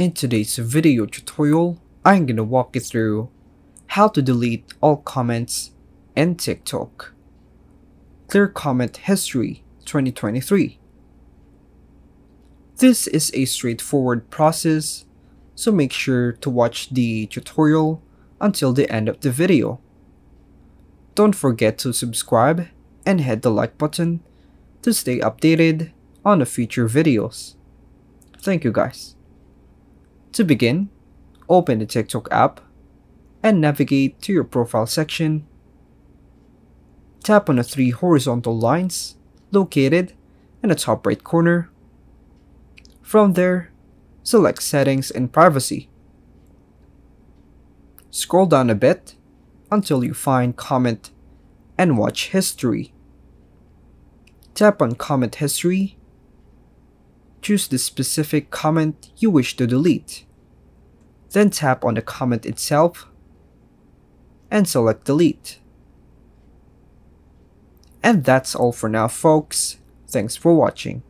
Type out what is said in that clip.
In today's video tutorial, I'm gonna walk you through how to delete all comments in TikTok. Clear Comment History 2023 This is a straightforward process, so make sure to watch the tutorial until the end of the video. Don't forget to subscribe and hit the like button to stay updated on the future videos. Thank you guys. To begin, open the TikTok app and navigate to your profile section. Tap on the three horizontal lines located in the top right corner. From there, select Settings and Privacy. Scroll down a bit until you find Comment and Watch History. Tap on Comment History. Choose the specific comment you wish to delete. Then tap on the comment itself and select Delete. And that's all for now folks. Thanks for watching.